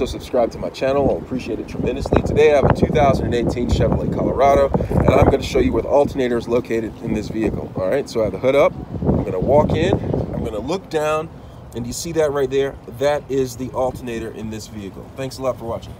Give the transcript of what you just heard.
Also subscribe to my channel. I'll appreciate it tremendously. Today I have a 2018 Chevrolet Colorado, and I'm going to show you where the alternator is located in this vehicle. All right, so I have the hood up. I'm going to walk in. I'm going to look down, and you see that right there? That is the alternator in this vehicle. Thanks a lot for watching.